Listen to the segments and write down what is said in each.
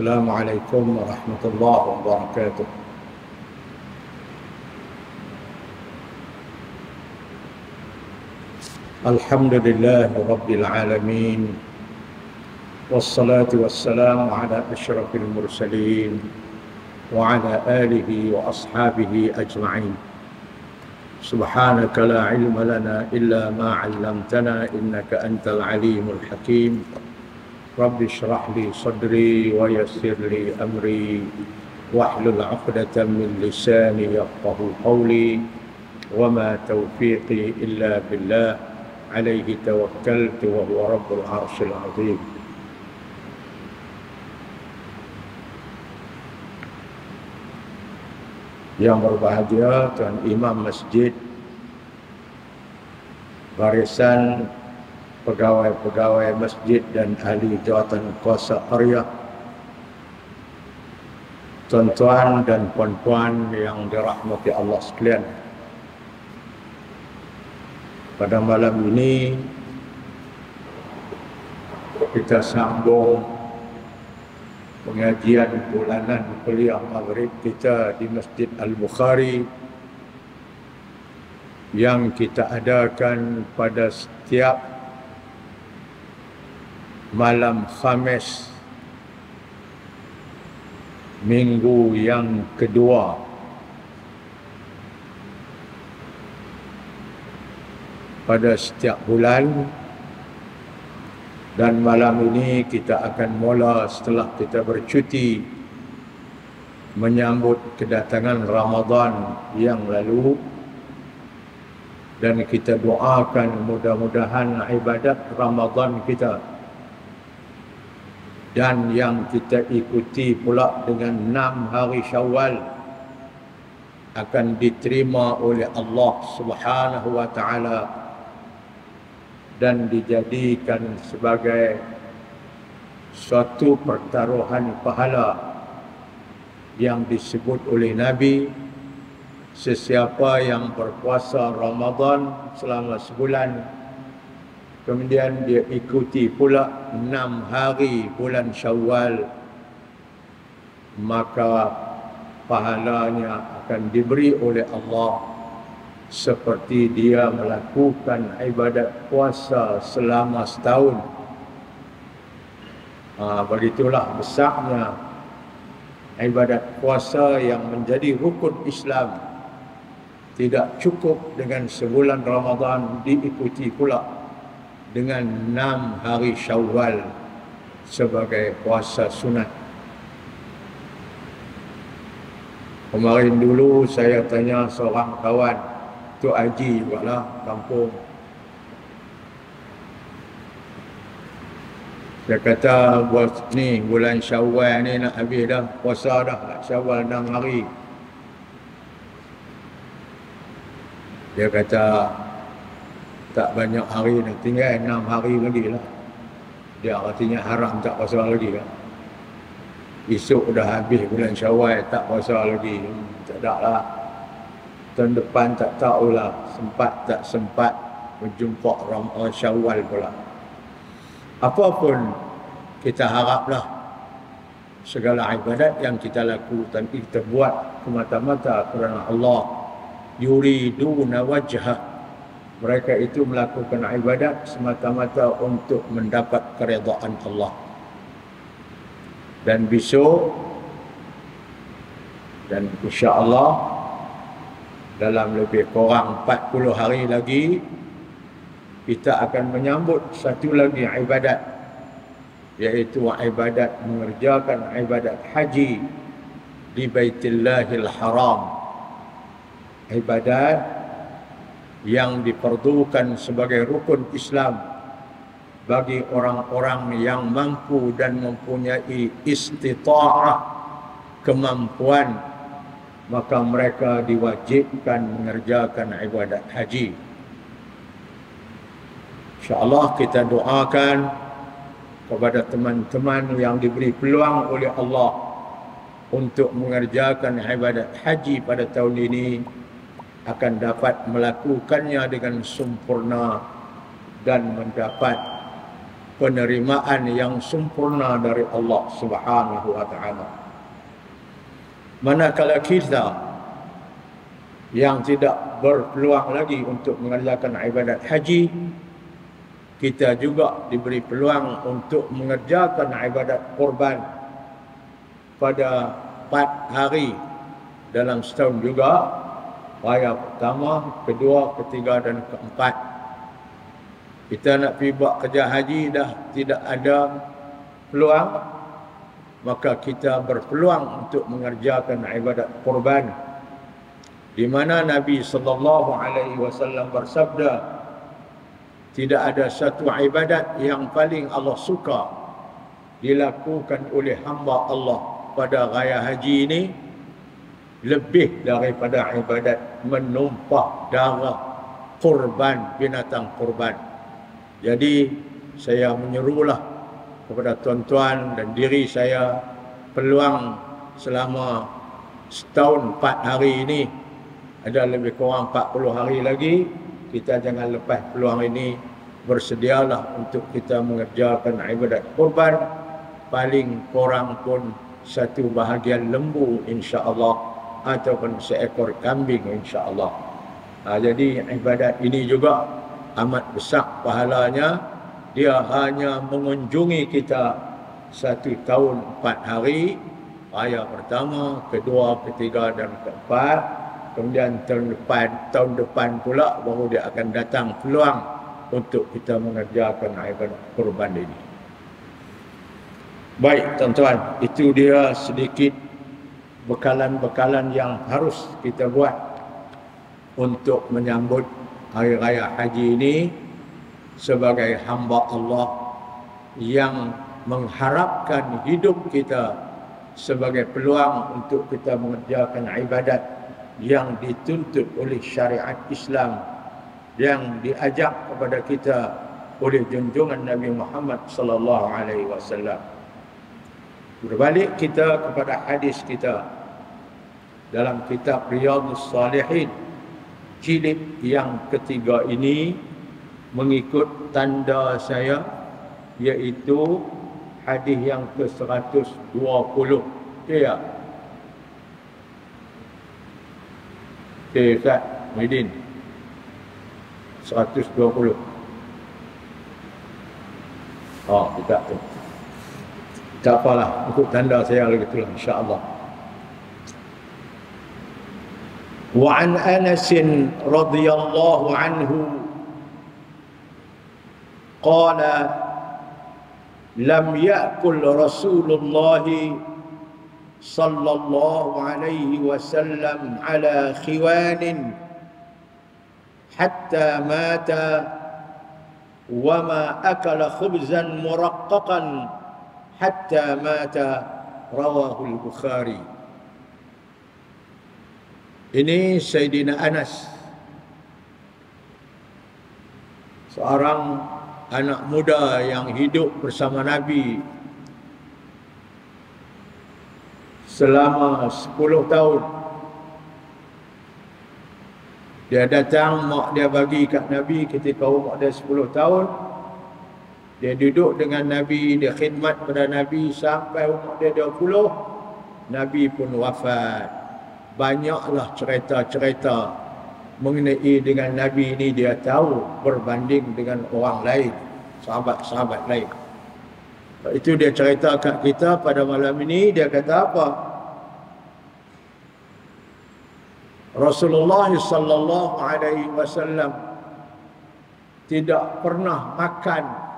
السلام عليكم ورحمة الله وبركاته. الحمد لله رب العالمين والصلاة والسلام على أشرف المرسلين وعلى آله وأصحابه أجمعين. سبحانك لا علم لنا إلا ما علمتنا إنك أنت العليم الحكيم. رب اشرح لي صدري ويسر لي أمري واحلل عقدة من لساني يفقه قولي وما توفيقي إلا بالله. عليه توكلت وهو رب العرش العظيم. Yang berbahagia Tuan Imam Masjid barisan pegawai-pegawai masjid dan ahli jawatan kuasa qaryah tuan-tuan dan puan-puan yang dirahmati Allah sekalian. Pada malam ini kita sambung pengajian bulanan kuliah maghrib kita di Masjid Al-Bukhari yang kita adakan pada setiap malam Khamis minggu yang kedua. Pada setiap bulan dan malam ini kita akan mula setelah kita bercuti menyambut kedatangan Ramadan yang lalu. Dan kita doakan mudah-mudahan ibadat Ramadan kita dan yang kita ikuti pula dengan enam hari Syawal akan diterima oleh Allah Subhanahu wa taala dan dijadikan sebagai suatu pertaruhan pahala yang disebut oleh Nabi sesiapa yang berpuasa Ramadan selama sebulan kemudian dia ikuti pula enam hari bulan Syawal maka pahalanya akan diberi oleh Allah seperti dia melakukan ibadat puasa selama setahun. Ha, begitulah besarnya ibadat puasa yang menjadi rukun Islam. Tidak cukup dengan sebulan Ramadan diikuti pula dengan enam hari syawal sebagai puasa sunat. Kemarin dulu saya tanya seorang kawan Tu Haji juga lah kampung. Dia kata buat ni bulan Syawal ni nak habis dah puasa dah Syawal 6 hari. Dia kata tak banyak hari dah tinggal 6 hari lagi lah. Dia artinya haram tak puasa lagi lah. Esok dah habis bulan Syawal tak puasa lagi. Tak ada lah tahun depan tak tahulah sempat tak sempat berjumpa Ramadan Syawal pula. Apapun kita haraplah segala ibadat yang kita lakukan kita buat semata-mata kerana Allah yuriduna wajhah mereka itu melakukan ibadat semata-mata untuk mendapat keredaan Allah. Dan besok dan insya-Allah dalam lebih kurang 40 hari lagi kita akan menyambut satu lagi ibadat iaitu ibadat mengerjakan ibadat haji di Baitillahil Haram. Ibadat yang diperdukan sebagai rukun Islam bagi orang-orang yang mampu dan mempunyai istita'ah kemampuan maka mereka diwajibkan mengerjakan ibadat haji. InsyaAllah kita doakan kepada teman-teman yang diberi peluang oleh Allah untuk mengerjakan ibadat haji pada tahun ini akan dapat melakukannya dengan sempurna dan mendapat penerimaan yang sempurna dari Allah Subhanahu wa taala. Manakala kita yang tidak berpeluang lagi untuk mengerjakan ibadat haji, kita juga diberi peluang untuk mengerjakan ibadat korban pada empat hari dalam setahun juga raya pertama, kedua, ketiga dan keempat. Kita nak pergi buat kerja haji dah tidak ada peluang maka kita berpeluang untuk mengerjakan ibadat korban di mana Nabi sallallahu alaihi wasallam bersabda tidak ada satu ibadat yang paling Allah suka dilakukan oleh hamba Allah pada raya haji ini lebih daripada ibadat menumpah darah korban binatang korban jadi saya menyerulah kepada tuan-tuan dan diri saya peluang selama setahun empat hari ini. Ada lebih kurang 40 hari lagi kita jangan lepas peluang ini. Bersedialah untuk kita mengerjakan ibadat kurban. Paling kurang pun satu bahagian lembu insya-Allah ataupun seekor kambing insya-Allah. Ha, jadi ibadat ini juga amat besar pahalanya. Dia hanya mengunjungi kita satu tahun empat hari raya pertama, kedua, ketiga dan keempat. Kemudian tahun depan tahun depan pula baru dia akan datang peluang untuk kita mengerjakan ibadah kurban ini. Baik tuan-tuan itu dia sedikit bekalan-bekalan yang harus kita buat untuk menyambut hari raya haji ini sebagai hamba Allah yang mengharapkan hidup kita sebagai peluang untuk kita mengerjakan ibadat yang dituntut oleh syariat Islam yang diajak kepada kita oleh junjungan Nabi Muhammad sallallahu alaihi wasallam. Berbalik kita kepada hadis kita. Dalam kitab Riyadhus Salihin jilid yang ketiga ini mengikut tanda saya iaitu hadis yang ke-120 okey ya okey Ustaz Muhyiddin. 120 oh tidak tu tak apalah untuk tanda saya lagi tu lah insyaAllah. وعن انس رضي الله عنه قال لم ياكل رسول الله صلى الله عليه وسلم على خوان حتى مات وما اكل خبزا مرققا حتى مات رواه البخاري. Ini Sayyidina Anas. Seorang anak muda yang hidup bersama Nabi selama 10 tahun. Dia datang mak dia bagi kat Nabi ketika umur dia 10 tahun. Dia duduk dengan Nabi, dia khidmat pada Nabi sampai umur dia 20 Nabi pun wafat banyaklah cerita-cerita mengenai dengan Nabi ini dia tahu berbanding dengan orang lain, sahabat-sahabat lain. Itu dia cerita kat kita pada malam ini, dia kata apa? Rasulullah sallallahu alaihi wasallam tidak pernah makan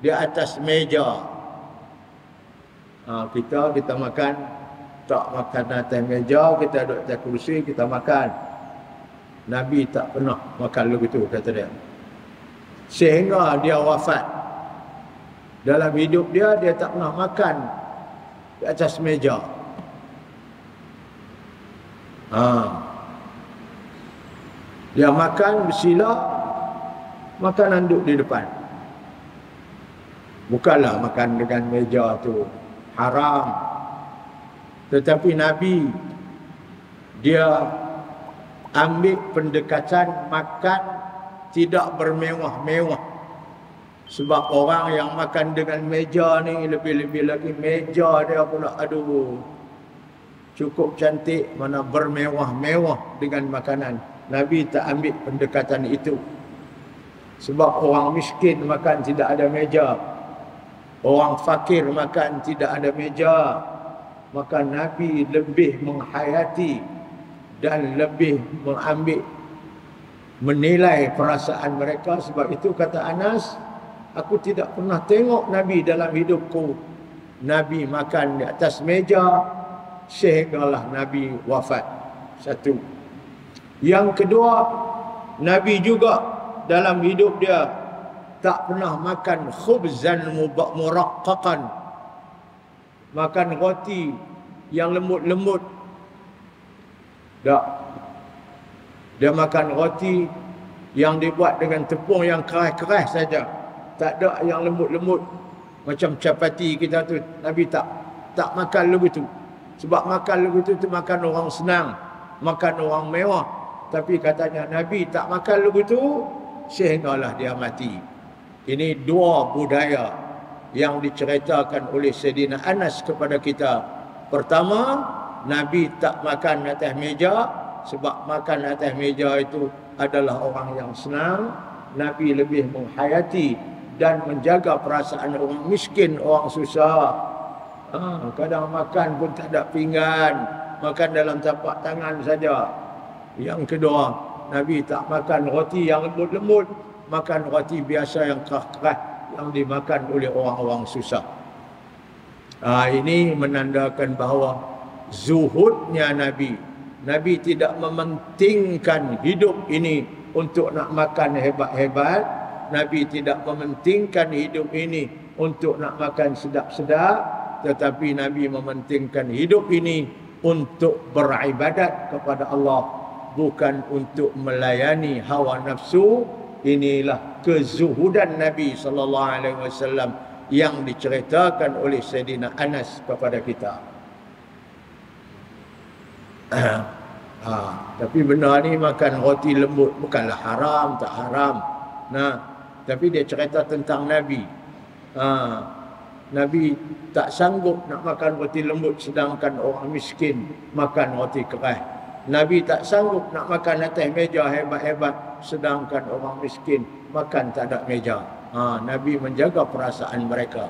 di atas meja. Ha, kita kita makan tak makan atas meja, kita duduk atas kursi, kita makan. Nabi tak pernah makan begitu, kata dia. Sehingga dia wafat. Dalam hidup dia, dia tak pernah makan di atas meja. Ha. Dia makan bersila, makanan duduk di depan. Bukanlah makan dengan meja tu haram. Tetapi Nabi dia ambil pendekatan makan tidak bermewah-mewah. Sebab orang yang makan dengan meja ni lebih-lebih lagi meja dia pula aduh. Cukup cantik mana bermewah-mewah dengan makanan. Nabi tak ambil pendekatan itu. Sebab orang miskin makan tidak ada meja. Orang fakir makan tidak ada meja. Maka Nabi lebih menghayati dan lebih mengambil menilai perasaan mereka. Sebab itu kata Anas aku tidak pernah tengok Nabi dalam hidupku. Nabi makan di atas meja sehinggalah Nabi wafat. Satu. Yang kedua Nabi juga dalam hidup dia tak pernah makan khubzan muraqqaqan makan roti yang lembut-lembut tak. Dia makan roti yang dibuat dengan tepung yang keras-keras saja. Tak ada yang lembut-lembut. Macam capati kita tu. Nabi tak tak makan tu. Sebab makan lebih tu, tu makan orang senang. Makan orang mewah. Tapi katanya Nabi tak makan lebih tu. Sehinggalah dia mati. Ini dua budaya yang diceritakan oleh Sayyidina Anas kepada kita. Pertama, Nabi tak makan atas meja sebab makan atas meja itu adalah orang yang senang. Nabi lebih menghayati dan menjaga perasaan orang miskin, orang susah. Ha, kadang makan pun tak ada pinggan, makan dalam tapak tangan saja. Yang kedua, Nabi tak makan roti yang lembut-lembut, makan roti biasa yang keras-keras yang dimakan oleh orang-orang susah. Ha, ini menandakan bahawa zuhudnya Nabi. Nabi tidak mementingkan hidup ini untuk nak makan hebat-hebat. Nabi tidak mementingkan hidup ini untuk nak makan sedap-sedap. Tetapi Nabi mementingkan hidup ini untuk beribadat kepada Allah. Bukan untuk melayani hawa nafsu. Inilah kezuhudan Nabi SAW yang diceritakan oleh Sayyidina Anas kepada kita. Ha, tapi benar ni makan roti lembut bukanlah haram tak haram. Nah tapi dia cerita tentang nabi. Ha, nabi tak sanggup nak makan roti lembut sedangkan orang miskin makan roti keras nabi tak sanggup nak makan atas meja hebat-hebat sedangkan orang miskin makan tak ada meja ha, nabi menjaga perasaan mereka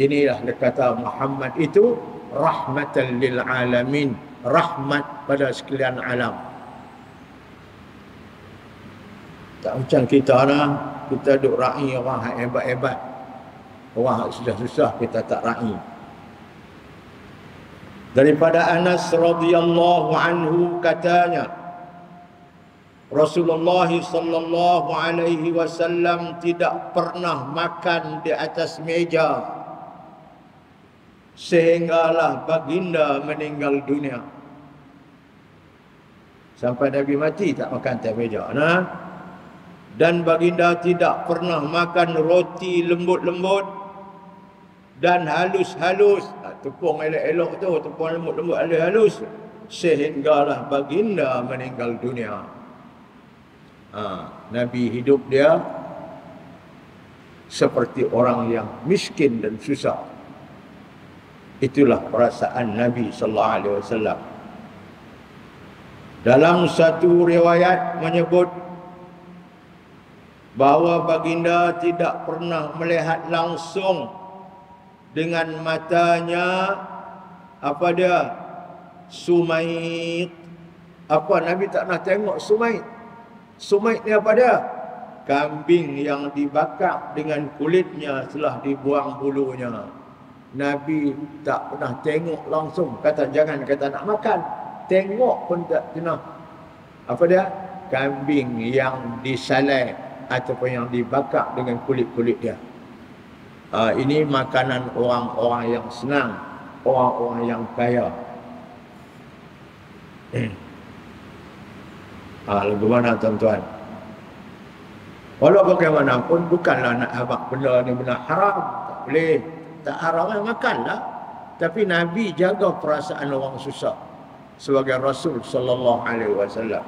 inilah dia kata Muhammad itu rahmatan lil alamin rahmat pada sekalian alam. Tak macam kita lah, kita duk ra'i orang hebat-hebat. Orang susah-susah kita tak ra'i. Daripada Anas radhiyallahu anhu katanya Rasulullah sallallahu alaihi wasallam tidak pernah makan di atas meja sehinggalah baginda meninggal dunia. Sampai Nabi mati tak makan atas meja. Nah. Dan baginda tidak pernah makan roti lembut-lembut dan halus-halus. Tepung elok-elok tu, tepung lembut-lembut halus-halus. Sehinggalah baginda meninggal dunia. Ha, Nabi hidup dia seperti orang yang miskin dan susah. Itulah perasaan Nabi sallallahu alaihi wasallam. Dalam satu riwayat menyebut bahawa baginda tidak pernah melihat langsung dengan matanya apa dia? Sumait apa nabi tak pernah tengok sumait sumait ni apa dia? Kambing yang dibakar dengan kulitnya setelah dibuang bulunya. Nabi tak pernah tengok langsung. Kata jangan kata nak makan. Tengok pun tak kena apa dia? Kambing yang disalai ataupun yang dibakar dengan kulit-kulit dia uh, ini makanan orang-orang yang senang orang-orang yang kaya. Ah uh, bagaimana tuan-tuan? Walau bagaimanapun bukanlah nak habaq benda ni benar haram. Tak boleh. Tak haram makanlah tapi nabi jaga perasaan orang susah. Sebagai Rasul sallallahu alaihi wasallam.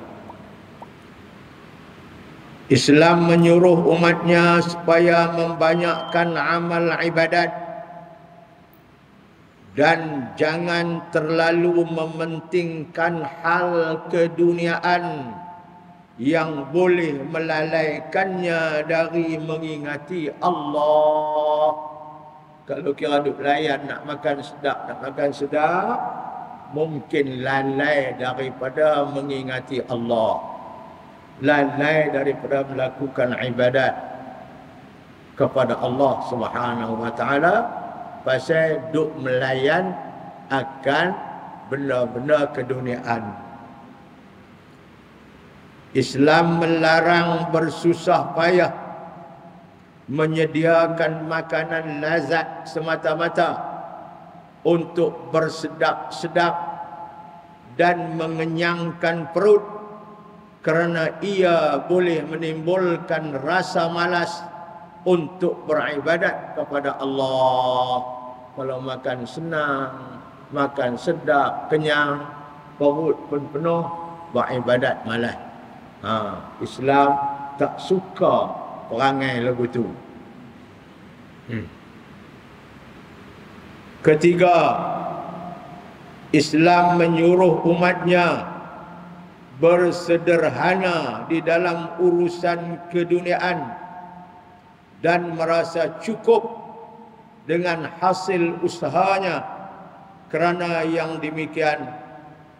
Islam menyuruh umatnya supaya membanyakkan amal ibadat dan jangan terlalu mementingkan hal keduniaan yang boleh melalaikannya dari mengingati Allah. Kalau kira duk layan nak makan sedap, nak makan sedap, mungkin lalai daripada mengingati Allah lalai daripada melakukan ibadat kepada Allah Subhanahu wa taala pasal duk melayan akan benda-benda keduniaan. Islam melarang bersusah payah menyediakan makanan lazat semata-mata untuk bersedap-sedap dan mengenyangkan perut kerana ia boleh menimbulkan rasa malas untuk beribadat kepada Allah. Kalau makan senang, makan sedap, kenyang, perut pun penuh, beribadat malas. Ha, Islam tak suka perangai lagu tu. Hmm. Ketiga, Islam menyuruh umatnya bersederhana di dalam urusan keduniaan dan merasa cukup dengan hasil usahanya kerana yang demikian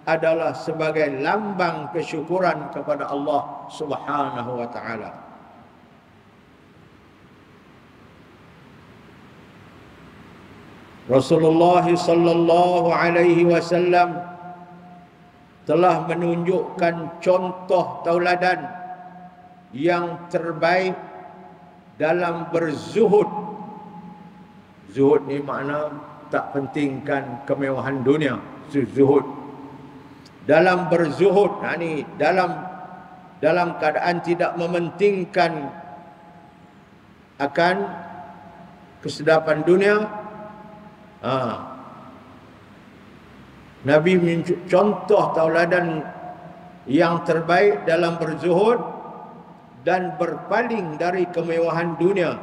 adalah sebagai lambang kesyukuran kepada Allah Subhanahu wa taala. Rasulullah sallallahu alaihi wasallam telah menunjukkan contoh tauladan yang terbaik dalam berzuhud. Zuhud ni makna tak pentingkan kemewahan dunia. Zuhud. Dalam berzuhud, nah ni dalam dalam keadaan tidak mementingkan akan kesedapan dunia. Ha, Nabi contoh tauladan yang terbaik dalam berzuhud dan berpaling dari kemewahan dunia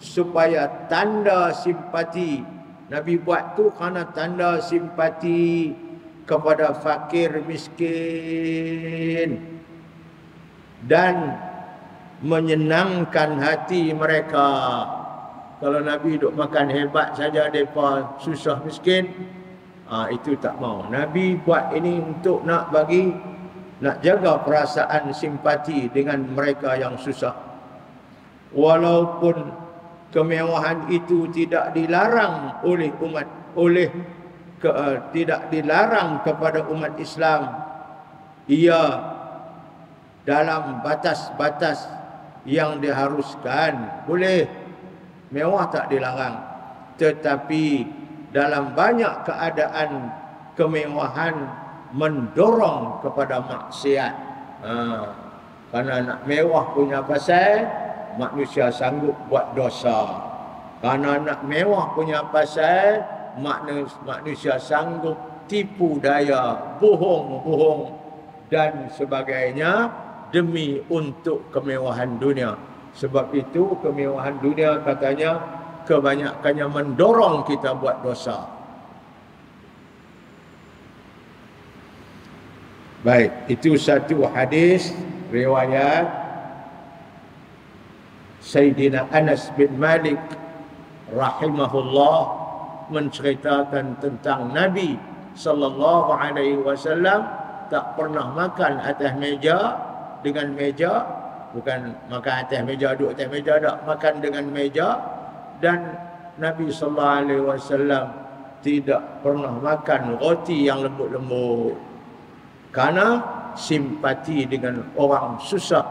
supaya tanda simpati. Nabi buat tu kerana tanda simpati kepada fakir miskin dan menyenangkan hati mereka. Kalau Nabi duk makan hebat saja mereka susah miskin ha, itu tak mau. Nabi buat ini untuk nak bagi nak jaga perasaan simpati dengan mereka yang susah. Walaupun kemewahan itu tidak dilarang oleh umat oleh ke, uh, tidak dilarang kepada umat Islam. Ia dalam batas-batas yang diharuskan boleh mewah tak dilarang tetapi dalam banyak keadaan kemewahan mendorong kepada maksiat. Ha, kerana nak mewah punya pasal manusia sanggup buat dosa. Kerana nak mewah punya pasal manusia sanggup tipu daya, bohong-bohong dan sebagainya demi untuk kemewahan dunia. Sebab itu kemewahan dunia katanya kebanyakannya mendorong kita buat dosa. Baik, itu satu hadis riwayat Sayyidina Anas bin Malik rahimahullah menceritakan tentang Nabi sallallahu alaihi wasallam tak pernah makan atas meja dengan meja bukan makan atas meja duduk atas meja tak makan dengan meja dan Nabi sallallahu alaihi wasallam tidak pernah makan roti yang lembut-lembut. Karena simpati dengan orang susah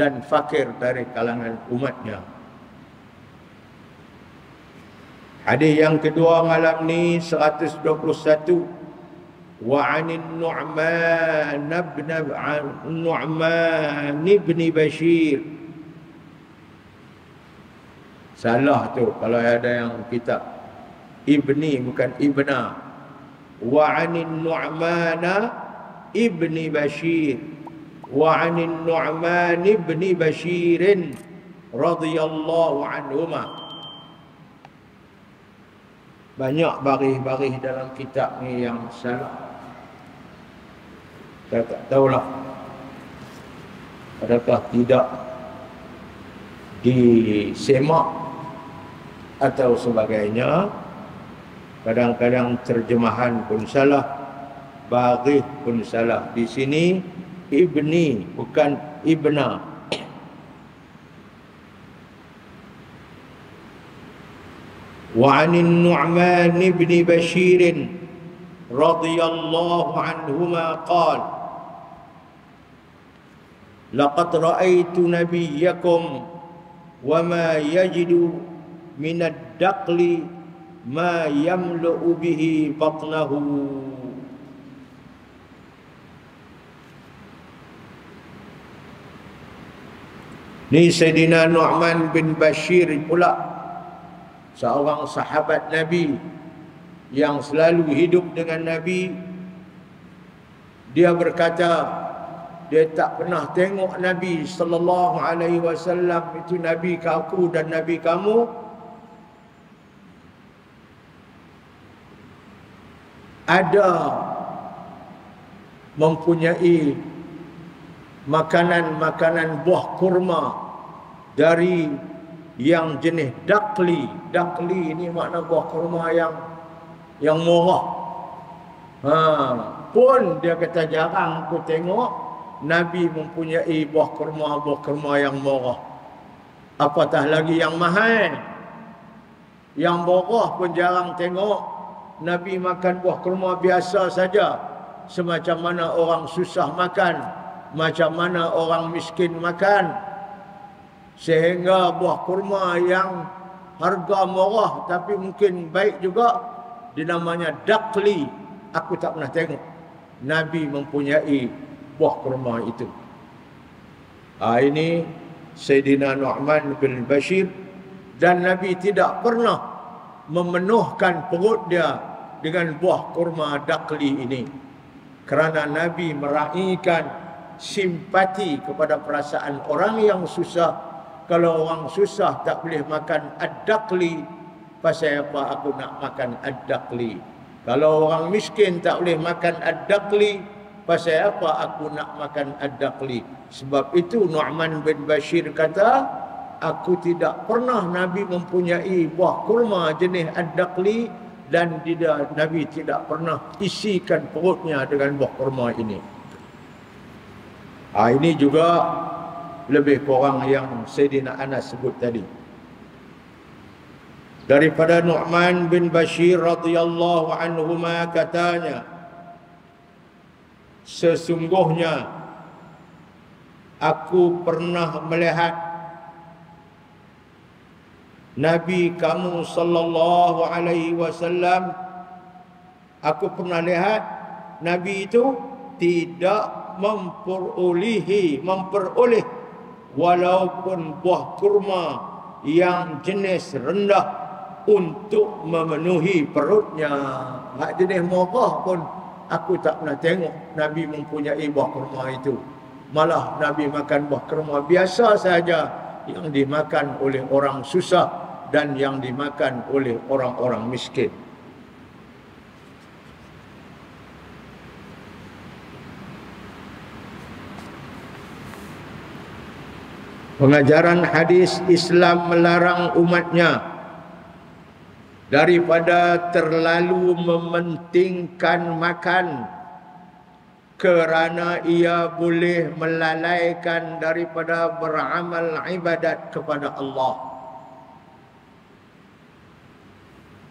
dan fakir dari kalangan umatnya. Hadis yang kedua malam ni 121 wa 'anil Nu'man ibn Nu'man ibn Bashir Salah tu kalau ada yang kita ibni bukan ibna. Wa anin Nu'mana ibni Bashir. Wa anin Nu'man ibni Bashirin radhiyallahu anhuma. Banyak baris-baris dalam kitab ni yang salah. Saya tak tahulah. Adakah tidak disemak atau sebagainya kadang-kadang terjemahan pun salah baris pun salah di sini ibni bukan ibna وعن النعمان بن بشير رضي الله عنهما قال لقد رأيت نبيكم وما يجد minad daqli ma yamlu bihi batnahu. Ni Sayyidina Nu'man bin Bashir pula seorang sahabat Nabi yang selalu hidup dengan Nabi. Dia berkata dia tak pernah tengok Nabi sallallahu alaihi wasallam. Itu Nabi kau dan Nabi kamu. Ada mempunyai makanan-makanan buah kurma dari yang jenis dakli dakli ini makna buah kurma yang yang murah ha pun dia kata jarang aku tengok Nabi mempunyai buah kurma buah kurma yang murah. Apatah lagi yang mahal. Yang murah pun jarang tengok. Nabi makan buah kurma biasa saja. Semacam mana orang susah makan. Macam mana orang miskin makan. Sehingga buah kurma yang harga murah tapi mungkin baik juga. Dinamanya dakli. Aku tak pernah tengok. Nabi mempunyai buah kurma itu. Ha, ini Sayyidina Nu'man bin Bashir dan Nabi tidak pernah memenuhkan perut dia dengan buah kurma dakli ini. Kerana Nabi meraihkan simpati kepada perasaan orang yang susah. Kalau orang susah tak boleh makan ad-dakli, pasal apa aku nak makan ad-dakli? Kalau orang miskin tak boleh makan ad-dakli, Pasal apa aku nak makan ad-daqli? Sebab itu Nu'man bin Bashir kata, aku tidak pernah Nabi mempunyai buah kurma jenis ad-daqli dan tidak, Nabi tidak pernah isikan perutnya dengan buah kurma ini. Ha, ini juga lebih kurang yang Sayyidina Anas sebut tadi. Daripada Nu'man bin Bashir radhiyallahu anhu katanya, sesungguhnya aku pernah melihat Nabi kamu sallallahu alaihi wasallam aku pernah lihat Nabi itu tidak memperolehi memperoleh walaupun buah kurma yang jenis rendah untuk memenuhi perutnya hak jenis murah pun Aku tak pernah tengok Nabi mempunyai buah kurma itu. Malah Nabi makan buah kurma biasa saja yang dimakan oleh orang susah dan yang dimakan oleh orang-orang miskin. Pengajaran hadis Islam melarang umatnya daripada terlalu mementingkan makan kerana ia boleh melalaikan daripada beramal ibadat kepada Allah.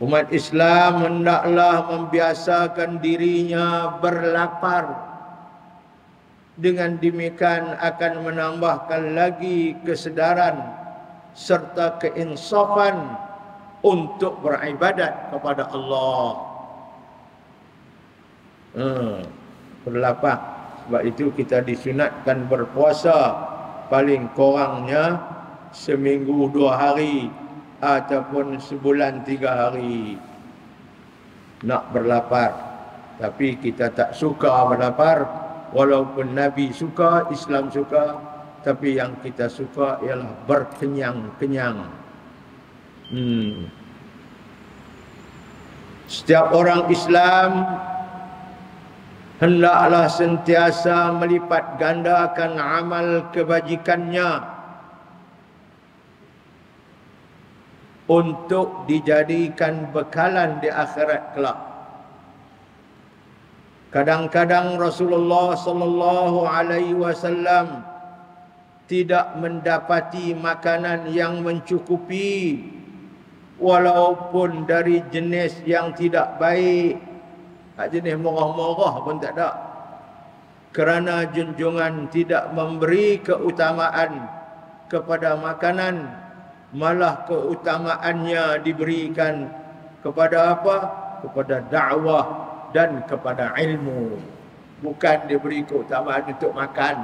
Umat Islam hendaklah membiasakan dirinya berlapar. Dengan demikian akan menambahkan lagi kesedaran serta keinsafan untuk beribadat kepada Allah. Hmm, berlapang. Sebab itu kita disunatkan berpuasa paling kurangnya seminggu dua hari ataupun sebulan tiga hari nak berlapar. Tapi kita tak suka berlapar walaupun Nabi suka, Islam suka, tapi yang kita suka ialah berkenyang-kenyang. Hmm. Setiap orang Islam hendaklah sentiasa melipat gandakan amal kebajikannya untuk dijadikan bekalan di akhirat kelak. Kadang-kadang Rasulullah sallallahu alaihi wasallam tidak mendapati makanan yang mencukupi walaupun dari jenis yang tidak baik. Jenis murah-murah pun tak ada. Kerana junjungan tidak memberi keutamaan kepada makanan malah keutamaannya diberikan kepada apa? Kepada dakwah dan kepada ilmu. Bukan diberi keutamaan untuk makan.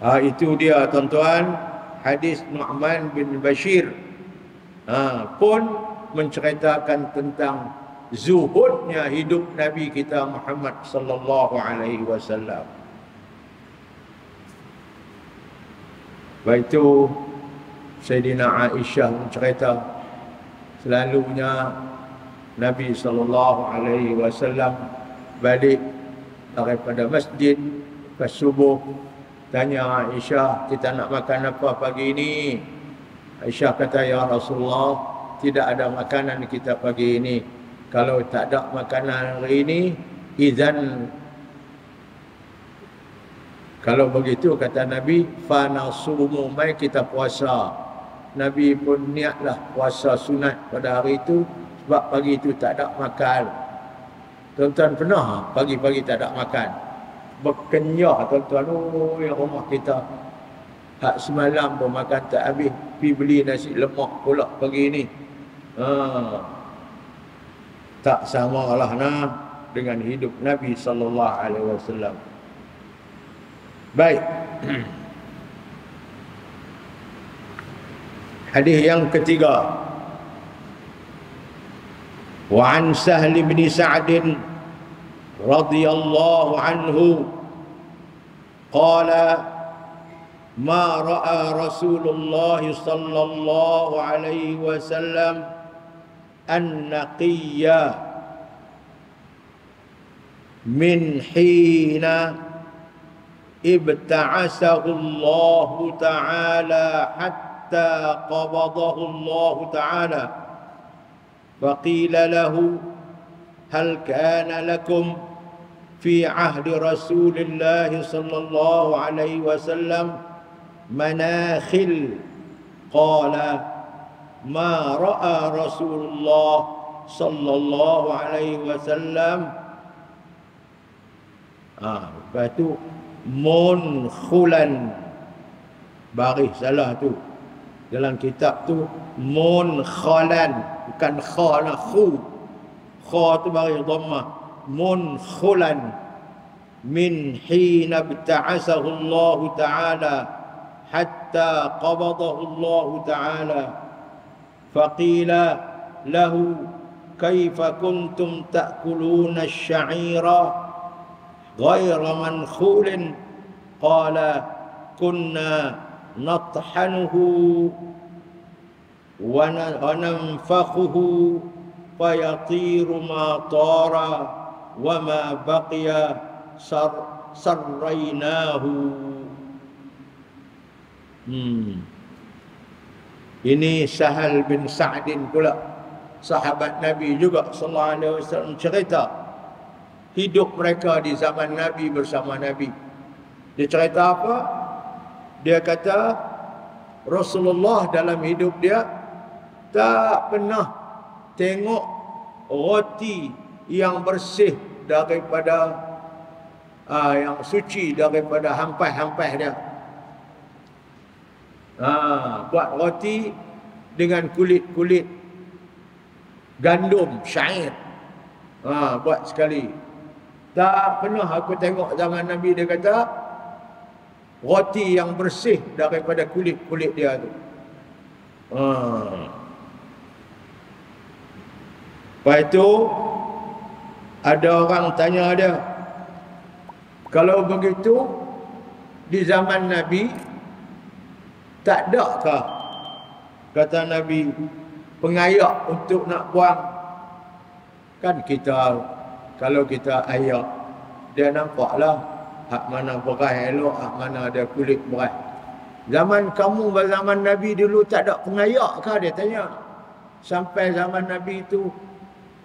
Ha, itu dia tuan-tuan hadis Nu'man bin Bashir ha, pun menceritakan tentang zuhudnya hidup Nabi kita Muhammad sallallahu alaihi wasallam. Baik itu Sayyidina Aisyah mencerita selalunya Nabi sallallahu alaihi wasallam balik daripada masjid pas subuh tanya Aisyah kita nak makan apa pagi ini? Aisyah kata ya Rasulullah tidak ada makanan kita pagi ini. Kalau tak ada makanan hari ini izan kalau begitu kata Nabi, fana sumu mai kita puasa. Nabi pun niatlah puasa sunat pada hari itu sebab pagi itu tak ada makan. Tuan-tuan pernah pagi-pagi tak ada makan. Berkenyah tuan-tuan, oh yang rumah kita. Hak semalam pun makan tak habis. Pergi beli nasi lemak pula pagi ini. Ha. Tak sama lah nah dengan hidup Nabi sallallahu alaihi wasallam. Baik. Hadis yang ketiga. Wa an Sahl bin Sa'd radhiyallahu anhu qala ما راى رسول الله صلى الله عليه وسلم النقي من حين ابتعثه الله تعالى حتى قبضه الله تعالى. فقيل له هل كان لكم في عهد رسول الله صلى الله عليه وسلم مناخل؟ قال ما رأى رسول الله صلى الله عليه وسلم. آه munkhulan baris salah tu. Dalam kitab tu munkhalan bukan kha lah khu. Kha tu baris dhamma munkhulan min hina bta'asahu Allah taala hatta qabadahu Allah taala. Faqila lahu kaifa kuntum ta'kuluna asy-sya'ira غير منخول قال كنا نطحنه وننفخه فيطير ما طار وما بقي سر سريناه hmm. ini Sahal bin Sa'din pula sahabat Nabi juga sallallahu alaihi wasallam cerita hidup mereka di zaman Nabi bersama Nabi. Dia cerita apa? Dia kata Rasulullah dalam hidup dia tak pernah tengok roti yang bersih daripada uh, yang suci daripada hampas-hampas dia. Ha, buat roti dengan kulit-kulit gandum, syair. Ha, buat sekali. Tak pernah aku tengok zaman Nabi dia kata roti yang bersih daripada kulit-kulit dia tu. Ha. Lepas itu Ada orang tanya dia, kalau begitu di zaman Nabi tak ada kah kata Nabi pengayak untuk nak buang kan kita kalau kita ayak dia nampaklah hak mana berai elok hak mana ada kulit berai. Zaman kamu zaman Nabi dulu tak ada pengayak kah dia tanya. Sampai zaman Nabi itu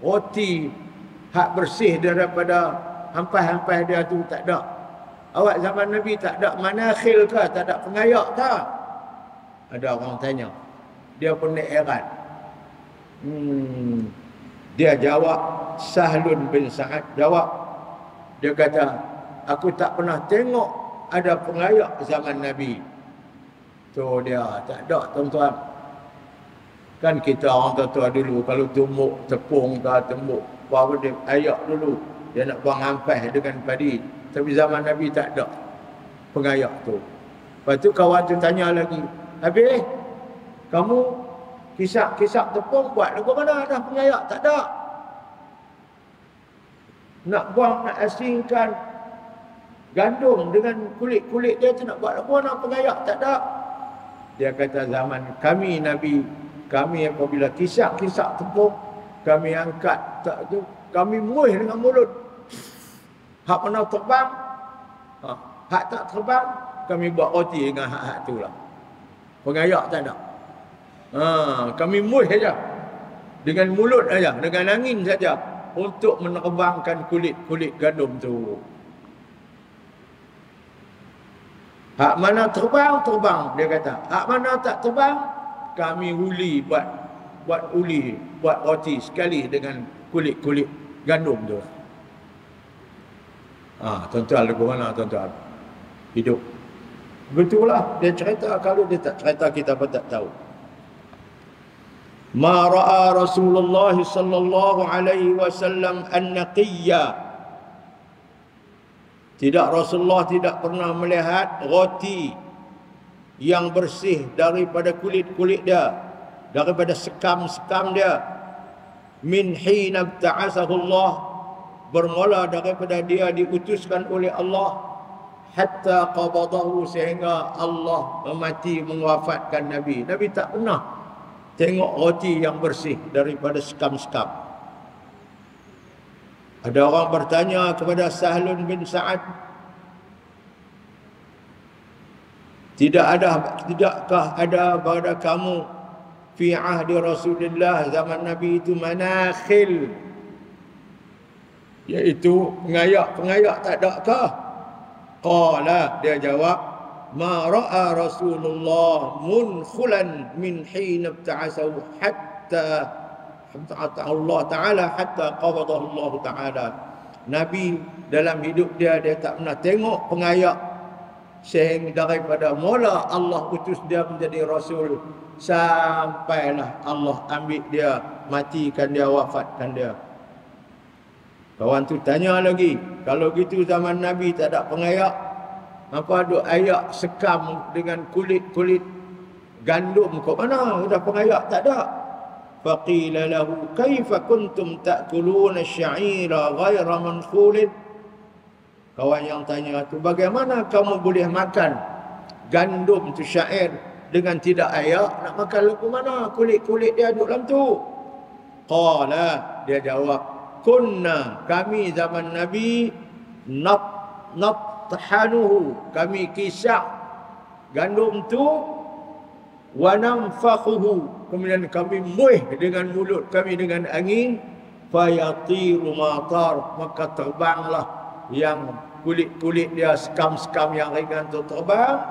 roti hak bersih daripada hampas-hampas dia tu tak ada. Awak zaman Nabi tak ada manakhil kah tak ada pengayak kah? Ada orang tanya. Dia pun naik erat hmm. Dia jawab Sahlun bin Sa'ad jawab. Dia kata aku tak pernah tengok ada pengayak zaman Nabi. Tu dia tak ada tuan-tuan. Kan kita orang tua-tua dulu kalau tumbuk tepung ke tumbuk apa dia ayak dulu dia nak buang ampas dengan padi. Tapi zaman Nabi tak ada pengayak tu. Lepas tu kawan tu tanya lagi habis? Kamu kisah-kisah tepung buat. Lagu mana? Dah pengayak. Tak ada. Nak buang nak asingkan gandum dengan kulit-kulit dia tu nak buat lagu mana? Pengayak. Tak ada. Dia kata zaman kami Nabi kami apabila kisah-kisah tepung kami angkat tak tu kami muih dengan mulut. Hak mana terbang? Ha, hak tak terbang kami buat roti dengan hak-hak tu lah. Pengayak tak ada ha, kami muih saja dengan mulut saja dengan angin saja untuk menerbangkan kulit-kulit gandum tu hak mana terbang terbang dia kata hak mana tak terbang kami uli buat buat uli buat roti sekali dengan kulit-kulit gandum tu Ah, tuan-tuan lagu mana tuan-tuan? Hidup. Betullah dia cerita kalau dia tak cerita kita pun tak tahu. Ma ra'a Rasulullah sallallahu alaihi wasallam an-naqiyya. Tidak Rasulullah tidak pernah melihat roti yang bersih daripada kulit-kulit dia, daripada sekam-sekam dia. Min hina ta'asahu Allah bermula daripada dia diutuskan oleh Allah hatta qabadahu sehingga Allah memati mewafatkan Nabi. Nabi tak pernah tengok roti yang bersih daripada sekam-sekam. Ada orang bertanya kepada Sahlun bin Sa'ad Tidak ada tidakkah ada pada kamu fi ahdi Rasulullah zaman Nabi itu manakhil iaitu pengayak-pengayak tak ada kah? Qala dia jawab ma ra'a Rasulullah munkhulan min hin ibta'asahu hatta hatta Allah taala hatta qabadahu Allah taala. Nabi dalam hidup dia dia tak pernah tengok pengayak sehingga daripada mula Allah utus dia menjadi rasul sampailah Allah ambil dia matikan dia wafatkan dia. Kawan tu tanya lagi, kalau gitu zaman Nabi tak ada pengayak, apa ada ayak sekam dengan kulit-kulit gandum kok mana? Ada pengayak tak ada. Faqila lahu kaifa kuntum ta'kuluna asy-sya'ira ghaira mankhulin? Kawan yang tanya tu bagaimana kamu boleh makan gandum tu syair dengan tidak ayak nak makan lagu mana kulit-kulit dia duduk dalam tu qala dia jawab kunna kami zaman Nabi nat tahanuhu kami kisah. Gandum tu wa namfakhuhu kemudian kami muih dengan mulut kami dengan angin. Fayatiru matar maka terbanglah yang kulit-kulit dia sekam-sekam yang ringan tu terbang.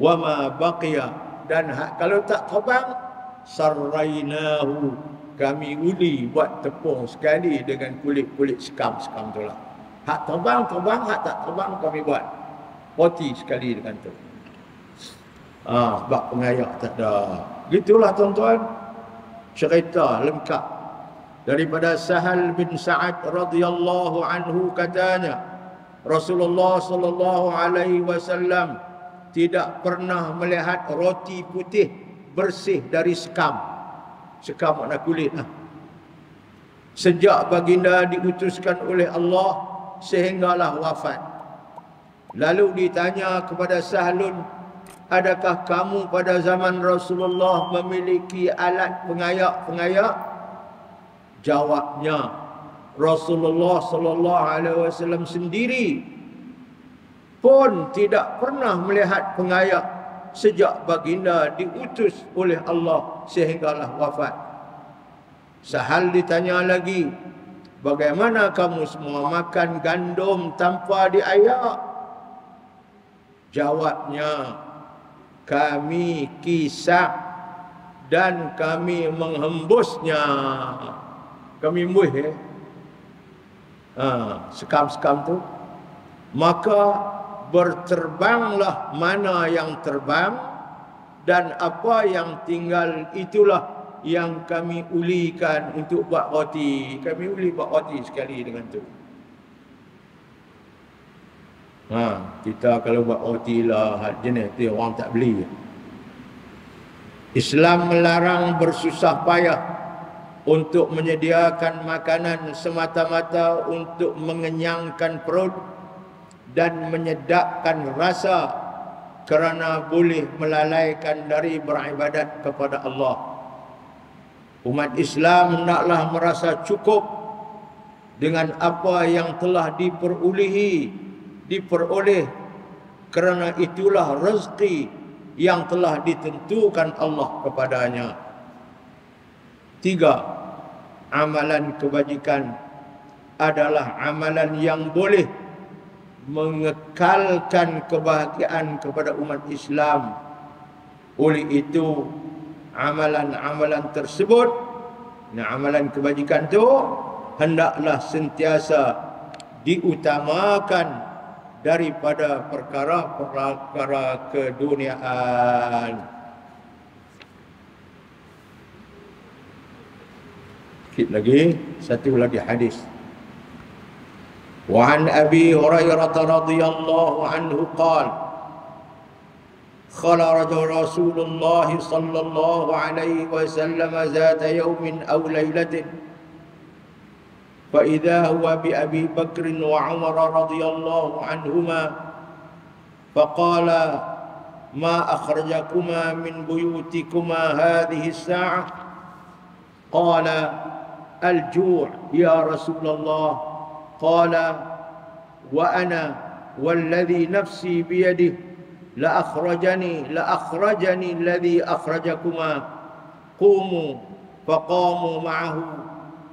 Wa ma baqiya dan ha, kalau tak terbang sarrainahu. Kami uli buat tepung sekali dengan kulit-kulit sekam-sekam tu lah. Hak terbang, terbang, hak tak terbang kami buat. Poti sekali dengan tu. Ah, sebab pengayak tak ada. Gitulah tuan-tuan. Cerita lengkap. Daripada Sahal bin Sa'ad radhiyallahu anhu katanya. Rasulullah sallallahu alaihi wasallam tidak pernah melihat roti putih bersih dari sekam sekam makna kulit lah. sejak baginda diutuskan oleh Allah sehinggalah wafat. Lalu ditanya kepada Sahlun, adakah kamu pada zaman Rasulullah memiliki alat pengayak-pengayak? Jawabnya, Rasulullah sallallahu alaihi wasallam sendiri pun tidak pernah melihat pengayak sejak baginda diutus oleh Allah sehinggalah wafat. Sahal ditanya lagi, bagaimana kamu semua makan gandum tanpa diayak? Jawabnya, kami kisah dan kami menghembusnya. Kami embuh ya. Ha, sekam-sekam tu. Maka berterbanglah mana yang terbang dan apa yang tinggal itulah yang kami ulikan untuk buat roti. Kami uli buat roti sekali dengan tu. Ha, kita kalau buat roti lah jenis tu orang tak beli. Islam melarang bersusah payah untuk menyediakan makanan semata-mata untuk mengenyangkan perut dan menyedapkan rasa kerana boleh melalaikan dari beribadat kepada Allah. Umat Islam hendaklah merasa cukup dengan apa yang telah diperolehi, diperoleh kerana itulah rezeki yang telah ditentukan Allah kepadanya. Tiga, amalan kebajikan adalah amalan yang boleh mengekalkan kebahagiaan kepada umat Islam. Oleh itu, amalan-amalan tersebut nah, amalan kebajikan tu hendaklah sentiasa diutamakan daripada perkara-perkara keduniaan. Sikit lagi satu lagi hadis. Wa an abi hurairah radhiyallahu anhu qala خرج رسول الله صلى الله عليه وسلم ذات يوم أو ليلة. فإذا هو بأبي بكر وعمر رضي الله عنهما فقال ما أخرجكما من بيوتكما هذه الساعة؟ قال الجوع يا رسول الله. قال وأنا والذي نفسي بيده. لأخرجني لأخرجني الذي أخرجكما. قوموا فقاموا معه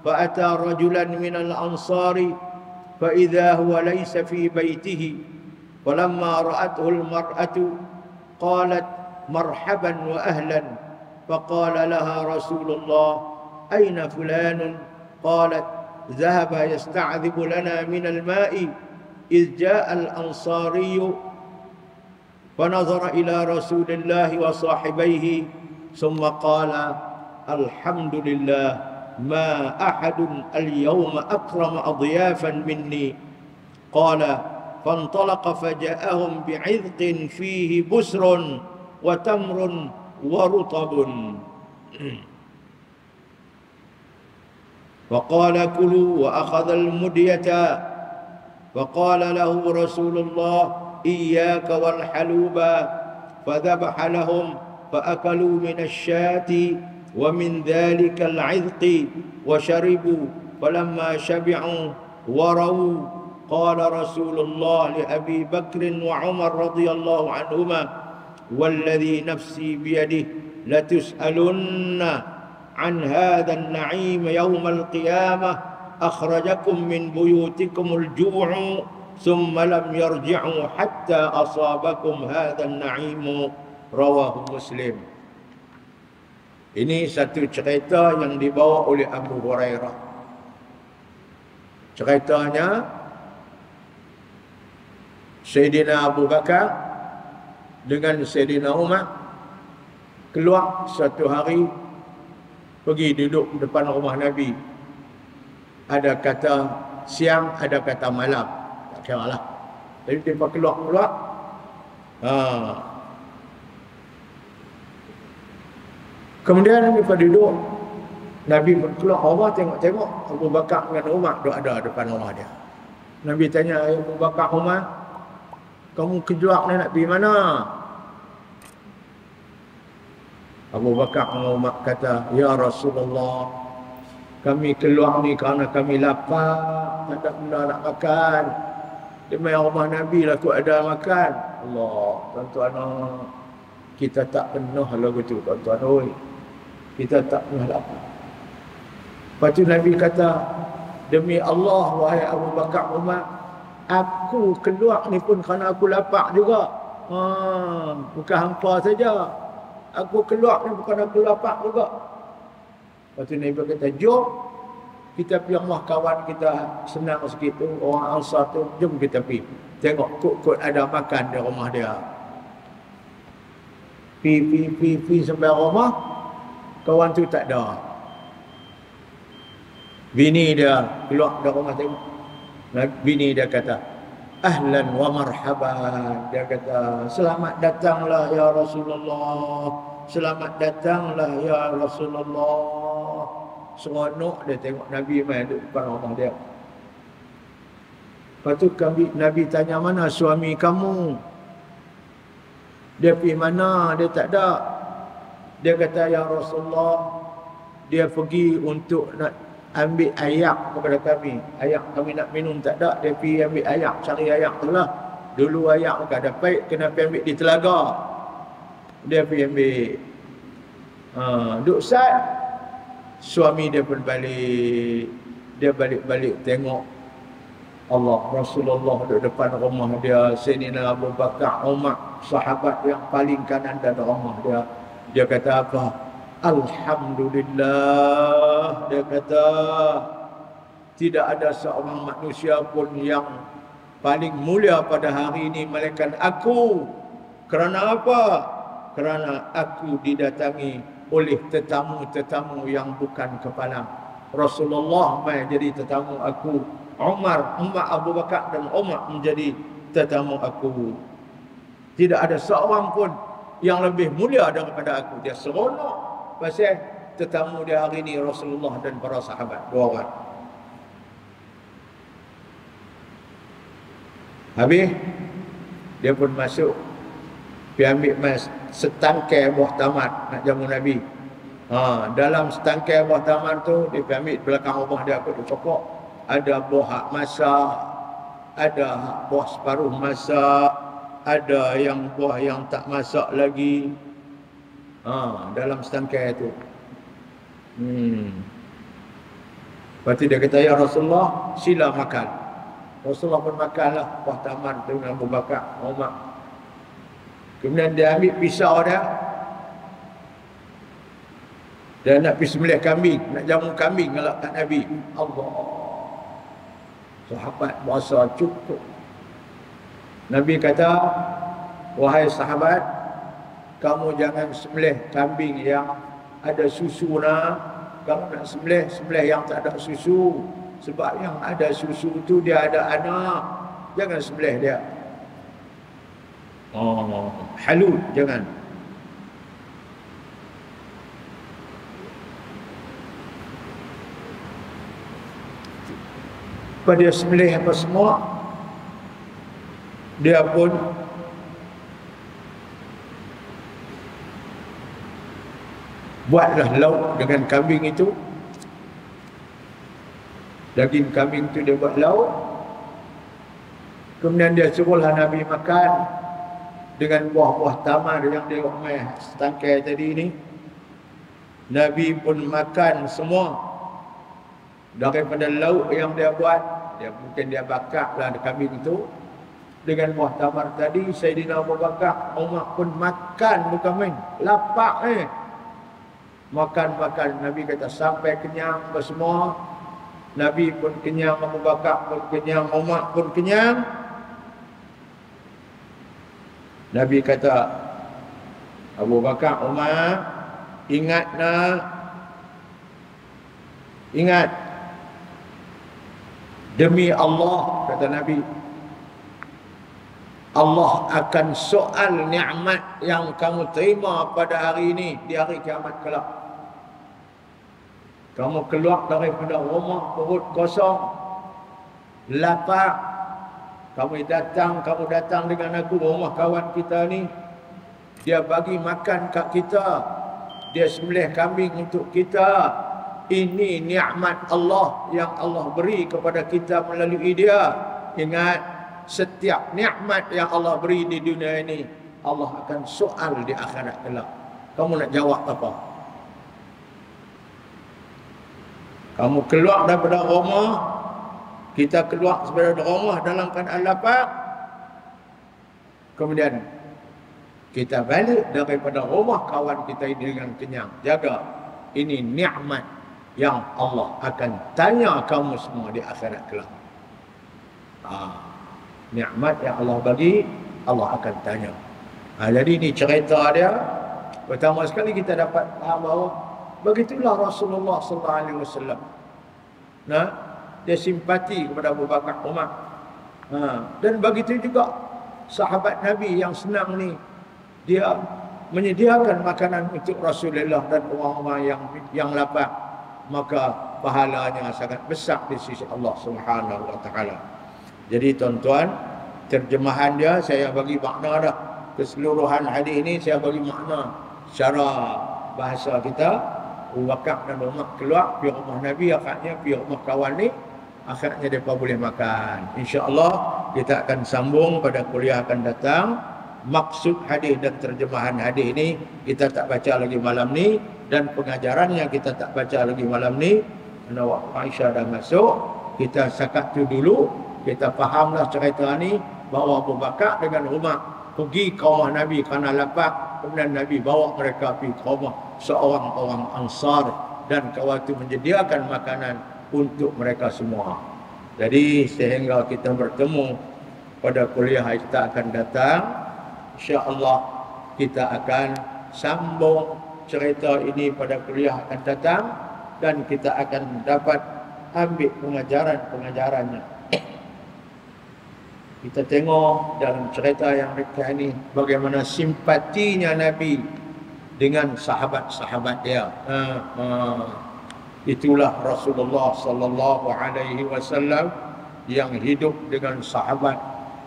فأتى رجلا من الأنصار فإذا هو ليس في بيته. فلما رأته المرأة قالت مرحبا وأهلا. فقال لها رسول الله أين فلان؟ قالت ذهب يستعذب لنا من الماء. إذ جاء الأنصاري فنظر إلى رسول الله وصاحبيه ثم قال الحمد لله ما أحد اليوم أكرم أضيافا مني. قال فانطلق فجاءهم بعذق فيه بسر وتمر ورطب. فقال كلوا وأخذ المدية. فقال له رسول الله إياك والحلوب. فذبح لهم فأكلوا من الشاة ومن ذلك العذق وشربوا. فلما شبعوا وروا قال رسول الله لأبي بكر وعمر رضي الله عنهما والذي نفسي بيده لتسألن عن هذا النعيم يوم القيامة أخرجكم من بيوتكم الجوع ثم لم يرجعوا حتى أصابكم هذا النعيم رواه مسلم Ini satu cerita yang dibawa oleh Abu Hurairah. Ceritanya Sayyidina Abu Bakar dengan Sayyidina Umar keluar satu hari pergi duduk depan rumah Nabi. Ada kata siang, ada kata malam. Kira lah. Jadi dia keluar-keluar. Ha. Kemudian mereka duduk. Nabi pun keluar rumah tengok-tengok Abu Bakar dengan Umar duduk ada depan rumah dia. Nabi tanya Abu Bakar Umar, kamu kejuak ni nak pergi mana? Abu Bakar dengan Umar kata, Ya Rasulullah, kami keluar ni kerana kami lapar, tak ada benda nak makan. Demi rumah Nabi lah tu ada makan. Allah, tuan-tuan, kita tak penuh lagu tu, tuan-tuan. Kita tak penuh lapar. Lepas tu Nabi kata, demi Allah wahai Abu Bakar Umar, aku keluar ni pun kerana aku lapar juga. Ha, bukan hampa saja. Aku keluar ni bukan aku lapar juga. Lepas tu Nabi kata, jom kita pergi rumah kawan kita senang sikit tu, orang Ansar tu, jom kita pergi. Tengok kut-kut ada makan di rumah dia. Pi, pi, pi, pi sampai rumah, kawan tu tak ada. Bini dia keluar dari rumah tengok. Bini dia kata, Ahlan wa marhaban. Dia kata, selamat datanglah ya Rasulullah. Selamat datanglah ya Rasulullah. Seronok dia tengok Nabi main di depan rumah dia. Lepas tu kami, Nabi tanya mana suami kamu? Dia pergi mana? Dia tak ada. Dia kata, Ya Rasulullah, dia pergi untuk nak ambil ayak kepada kami. Ayak kami nak minum tak ada, dia pergi ambil ayak, cari ayak tu lah. Dulu ayak tak ada baik, kena pergi ambil di telaga. Dia pergi ambil. Ha, duk sat, suami dia pun balik. Dia balik-balik tengok Allah Rasulullah duduk depan rumah dia Sayyidina Abu Bakar Umar sahabat yang paling kanan dan rumah dia dia kata apa Alhamdulillah dia kata tidak ada seorang manusia pun yang paling mulia pada hari ini melainkan aku. Kerana apa? Kerana aku didatangi oleh tetamu-tetamu yang bukan kepala. Rasulullah mai jadi tetamu aku. Umar, Umar Abu Bakar dan Umar menjadi tetamu aku. Tidak ada seorang pun yang lebih mulia daripada aku. Dia seronok pasal tetamu dia hari ini Rasulullah dan para sahabat dua orang habis dia pun masuk pergi ambil mas setangkai buah tamat nak jamu Nabi ha, dalam setangkai buah tamat tu dia pergi ambil belakang rumah dia aku pokok ada buah hak masak ada buah separuh masak ada yang buah yang tak masak lagi Ha, dalam setangkai itu. Hmm. Tu dia kata, Ya Rasulullah, sila makan. Rasulullah pun makanlah buah taman tu dengan Abu Bakar, Umar. Kemudian dia ambil pisau dia. Dia nak pergi sembelih kambing, nak jamu kambing ngelak kat Nabi. Allah. Sahabat bahasa cukup. Nabi kata, Wahai sahabat, kamu jangan sembelih kambing yang ada susu na kalau nak sembelih sembelih yang tak ada susu sebab yang ada susu tu dia ada anak jangan sembelih dia oh halul jangan. Pada sembelih apa semua dia pun buatlah lauk dengan kambing itu. Daging kambing itu dia buat lauk kemudian dia suruhlah Nabi makan dengan buah-buah tamar yang dia umai setangkai tadi ini Nabi pun makan semua. Daripada lauk yang dia buat dia mungkin dia bakar lah kambing itu. Dengan buah tamar tadi Sayyidina Abu Bakar Umar pun makan bukan main. Lapar eh makan-makan Nabi kata sampai kenyang semua? Nabi pun kenyang Abu Bakar pun kenyang Umar pun kenyang Nabi kata Abu Bakar Umar ingat nak ingat demi Allah kata Nabi Allah akan soal nikmat yang kamu terima pada hari ini di hari kiamat kelak Kamu keluar daripada rumah perut kosong. Lapar. Kamu datang, kamu datang dengan aku rumah kawan kita ni. Dia bagi makan kat kita. Dia sembelih kambing untuk kita. Ini nikmat Allah yang Allah beri kepada kita melalui dia. Ingat, setiap nikmat yang Allah beri di dunia ini, Allah akan soal di akhirat kelak. Kamu nak jawab apa? Kamu keluar daripada rumah, kita keluar daripada rumah dalam keadaan lapar. Kemudian kita balik daripada rumah kawan kita ini dengan kenyang. Jaga. Ini nikmat yang Allah akan tanya kamu semua di akhirat kelak. Ha. Nikmat yang Allah bagi, Allah akan tanya. Ha, jadi ini cerita dia. Pertama sekali kita dapat faham bahawa begitulah Rasulullah sallallahu alaihi wasallam. Nah, dia simpati kepada Abu Bakar Umar. Ha, dan begitu juga sahabat Nabi yang senang ni dia menyediakan makanan untuk Rasulullah dan orang-orang yang yang lapar maka pahalanya sangat besar di sisi Allah Subhanahu wa taala. Jadi tuan-tuan, terjemahan dia saya bagi makna dah. Keseluruhan hadis ini saya bagi makna secara bahasa kita. Abu Bakar dan Umar keluar pergi rumah Nabi akhirnya pergi rumah kawan ni akhirnya mereka boleh makan. Insya-Allah kita akan sambung pada kuliah akan datang. Maksud hadis dan terjemahan hadis ini kita tak baca lagi malam ni. Dan pengajarannya kita tak baca lagi malam ni kerana waktu Aisyah dah masuk kita sakat tu dulu. Kita fahamlah cerita ni bahawa Abu Bakar dengan Umar pergi ke rumah Nabi kerana lapar. Kemudian Nabi bawa mereka pergi ke rumah seorang orang Ansar. Dan waktu menyediakan makanan untuk mereka semua jadi sehingga kita bertemu pada kuliah kita akan datang insya-Allah kita akan sambung cerita ini pada kuliah akan datang dan kita akan dapat ambil pengajaran-pengajarannya. Kita tengok dalam cerita yang mereka ini bagaimana simpatinya Nabi dengan sahabat-sahabat dia. Ha, ha. Itulah Rasulullah sallallahu alaihi wasallam yang hidup dengan sahabat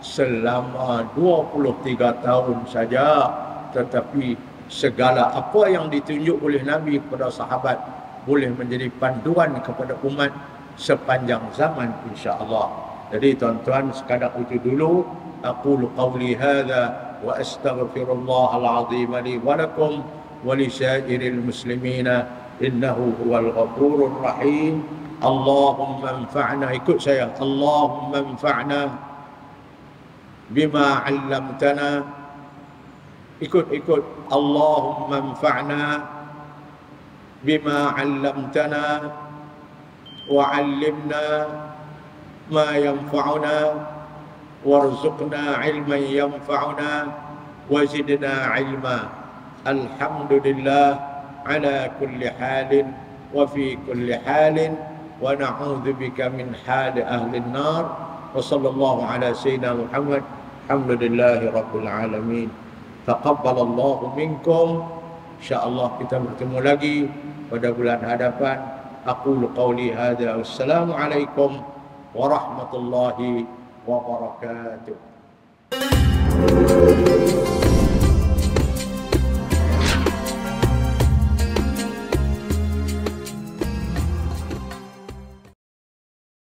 selama 23 tahun saja tetapi segala apa yang ditunjuk oleh Nabi kepada sahabat boleh menjadi panduan kepada umat sepanjang zaman insya-Allah. Jadi tuan-tuan sekadar itu dulu aku qauli hadza wa astaghfirullah al-azim li wa lakum wa li sa'iril muslimina إنه هو الغفور الرحيم. اللهم انفعنا. اللهم انفعنا بما علمتنا. ikut-ikut اللهم انفعنا بما علمتنا. وعلمنا ما ينفعنا. وارزقنا علما ينفعنا. وزدنا علما. الحمد لله alhamdulillah ala kulli halin wa fi kulli halin wa na'udzu bika min hali ahli an-nar وصلى الله على سيدنا محمد الحمد لله رب العالمين تقبل الله منكم إن شاء الله kita bertemu lagi pada bulan hadapan أقول قولي هذا والسلام عليكم ورحمة الله وبركاته